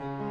you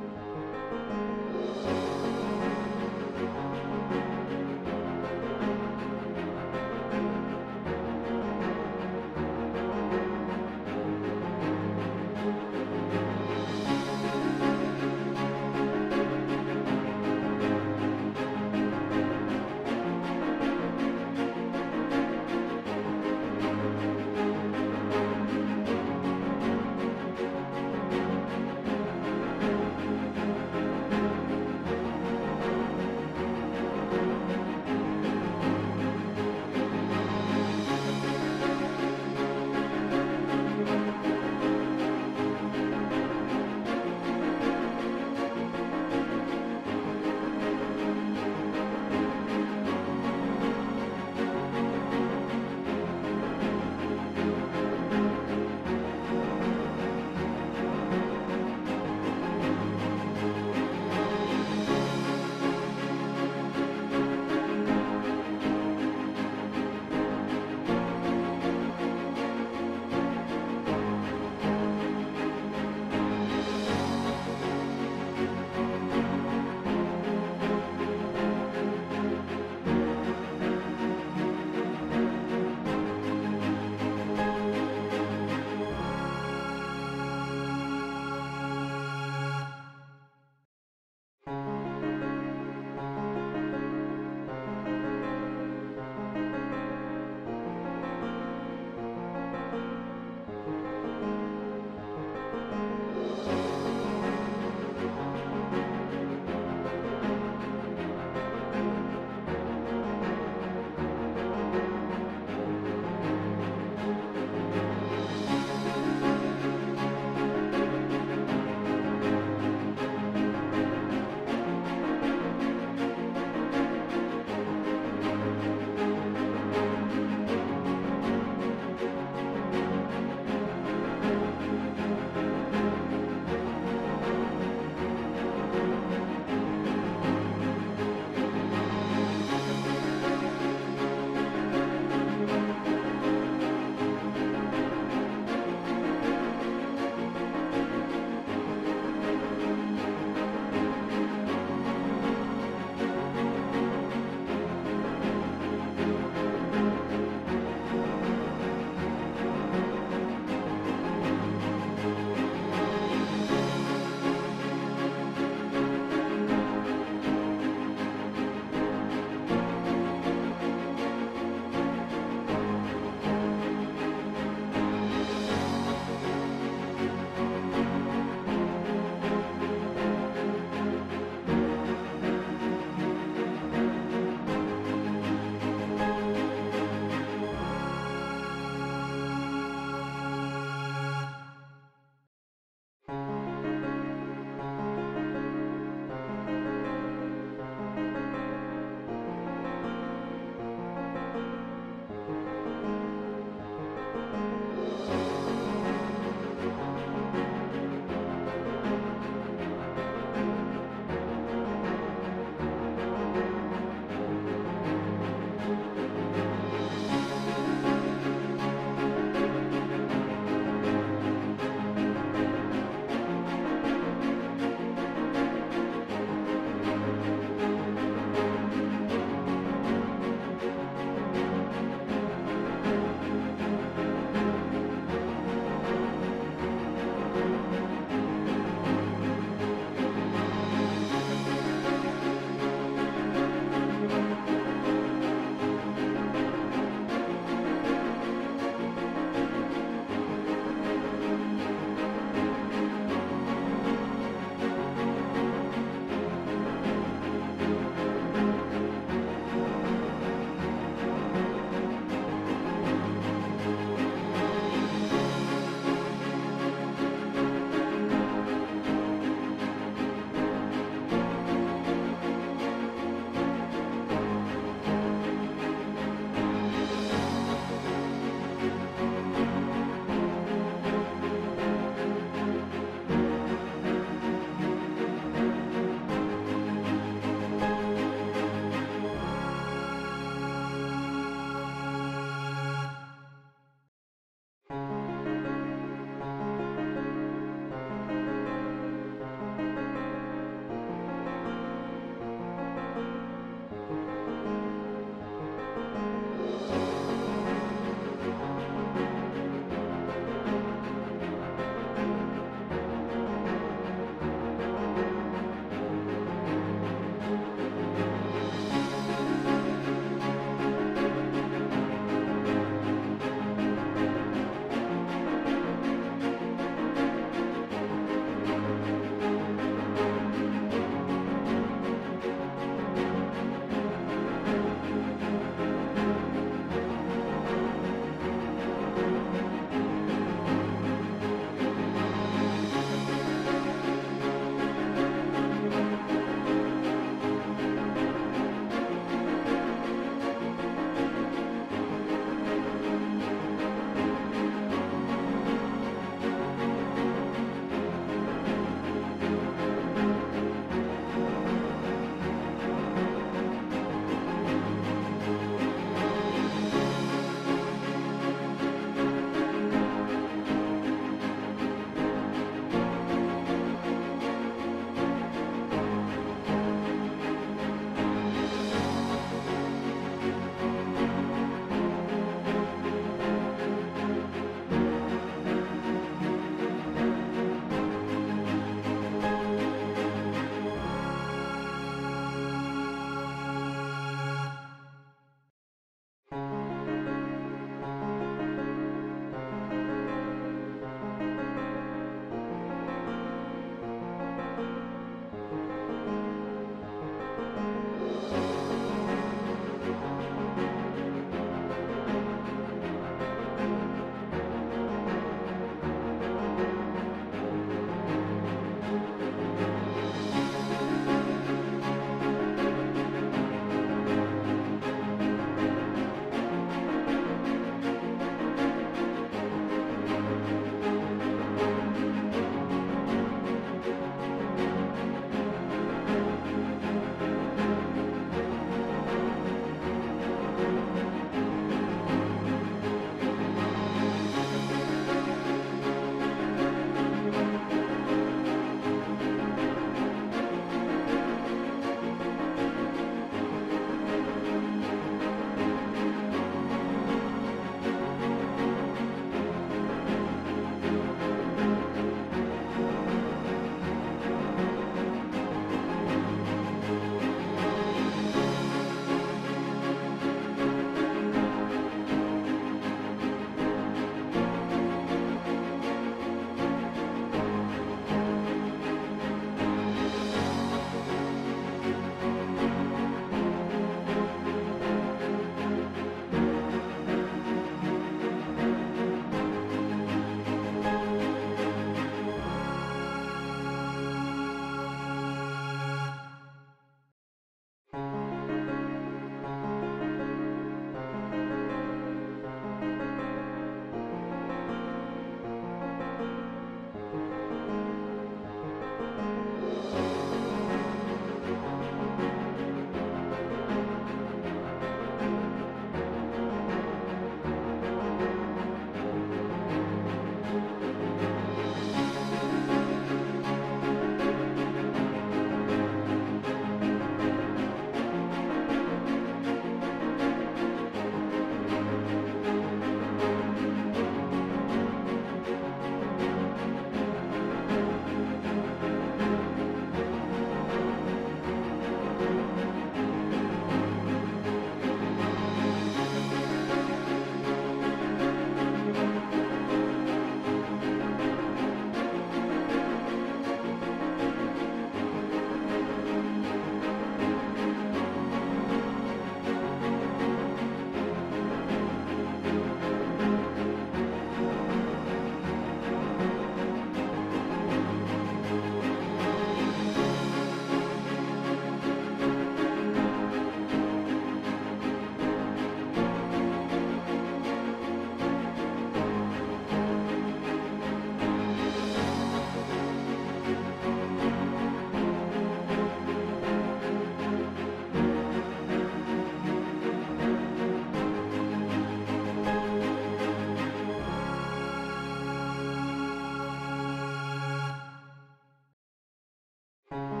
you